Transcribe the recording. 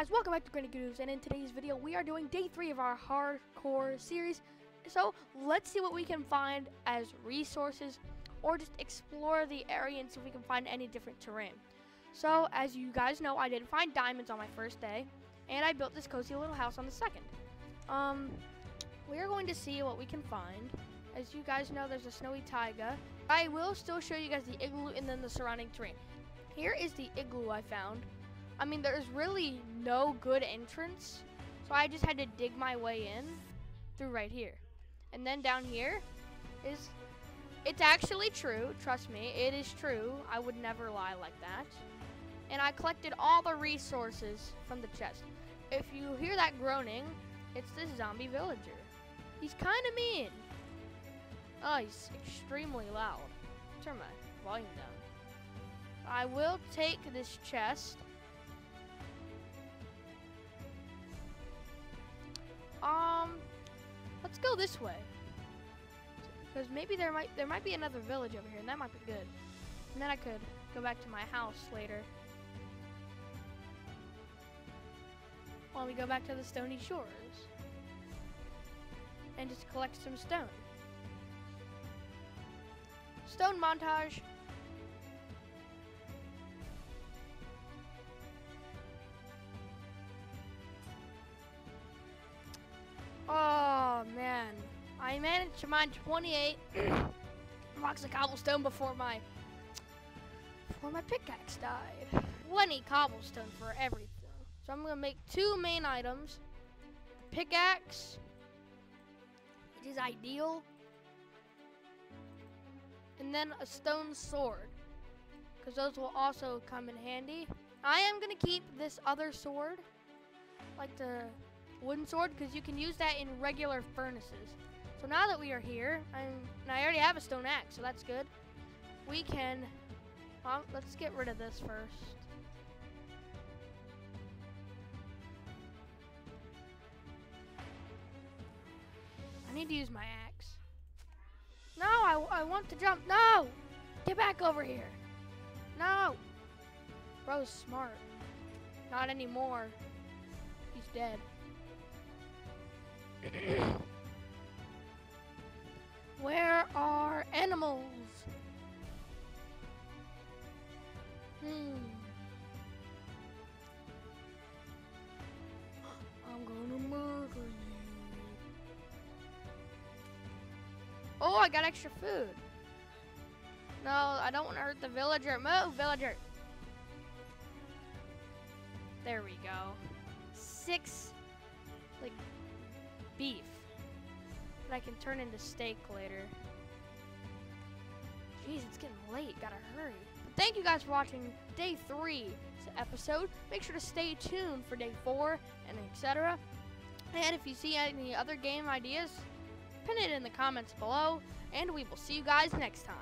guys, welcome back to Granny Goose, and in today's video, we are doing day three of our hardcore series. So, let's see what we can find as resources, or just explore the area and see if we can find any different terrain. So, as you guys know, I didn't find diamonds on my first day, and I built this cozy little house on the second. Um, we are going to see what we can find. As you guys know, there's a snowy taiga. I will still show you guys the igloo and then the surrounding terrain. Here is the igloo I found. I mean, there's really no good entrance, so I just had to dig my way in through right here. And then down here is, it's actually true, trust me, it is true. I would never lie like that. And I collected all the resources from the chest. If you hear that groaning, it's this zombie villager. He's kind of mean. Oh, he's extremely loud. Turn my volume down. I will take this chest Um, let's go this way. Because maybe there might there might be another village over here, and that might be good. And then I could go back to my house later. While we go back to the stony shores. And just collect some stone. Stone montage. I managed to mine 28 blocks of cobblestone before my before my pickaxe died. 20 cobblestone for everything. So I'm gonna make two main items: pickaxe, which is ideal, and then a stone sword, because those will also come in handy. I am gonna keep this other sword, like the wooden sword because you can use that in regular furnaces. So now that we are here, I'm, and I already have a stone axe, so that's good. We can, well, let's get rid of this first. I need to use my axe. No, I, I want to jump. No! Get back over here. No! Bro's smart. Not anymore. He's dead. Where are animals? Hmm. I'm gonna murder you. Oh, I got extra food. No, I don't want to hurt the villager. Move, villager. There we go. Six, like, beef I can turn into steak later. Jeez, it's getting late. Gotta hurry. But thank you guys for watching day three episode. Make sure to stay tuned for day four and etc. And if you see any other game ideas, pin it in the comments below. And we will see you guys next time.